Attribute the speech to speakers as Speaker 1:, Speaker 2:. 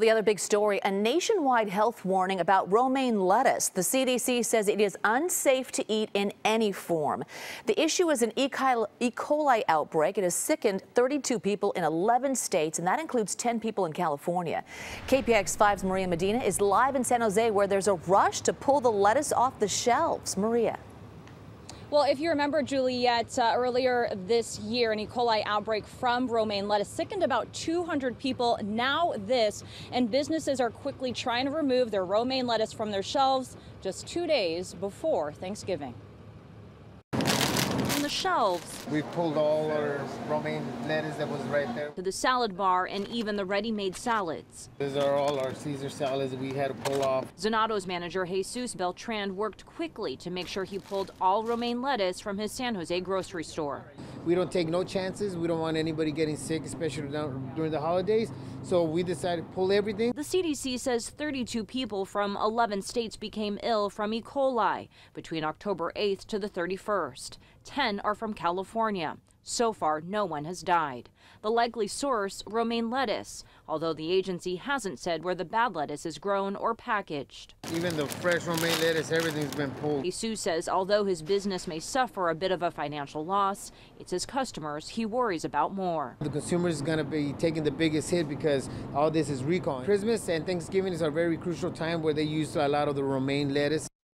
Speaker 1: The other big story a nationwide health warning about romaine lettuce. The CDC says it is unsafe to eat in any form. The issue is an E. coli outbreak. It has sickened 32 people in 11 states, and that includes 10 people in California. KPIX 5's Maria Medina is live in San Jose, where there's a rush to pull the lettuce off the shelves. Maria.
Speaker 2: Well, if you remember, Juliet, uh, earlier this year, an E. coli outbreak from romaine lettuce sickened about 200 people. Now this, and businesses are quickly trying to remove their romaine lettuce from their shelves just two days before Thanksgiving the shelves.
Speaker 3: We pulled all our romaine lettuce that was right there.
Speaker 2: To the salad bar and even the ready-made salads.
Speaker 3: These are all our Caesar salads we had to pull off.
Speaker 2: Zanotto's manager Jesus Beltran worked quickly to make sure he pulled all romaine lettuce from his San Jose grocery store.
Speaker 3: We don't take no chances. We don't want anybody getting sick, especially during the holidays. So we decided to pull everything.
Speaker 2: The CDC says 32 people from 11 states became ill from E. coli between October 8th to the 31st. 10 are from California. So far, no one has died. The likely source, romaine lettuce, although the agency hasn't said where the bad lettuce is grown or packaged.
Speaker 3: Even the fresh romaine lettuce, everything's been pulled.
Speaker 2: Jesus says although his business may suffer a bit of a financial loss, it's his customers he worries about more.
Speaker 3: The consumer is going to be taking the biggest hit because all this is recall. Christmas and Thanksgiving is a very crucial time where they use a lot of the romaine lettuce.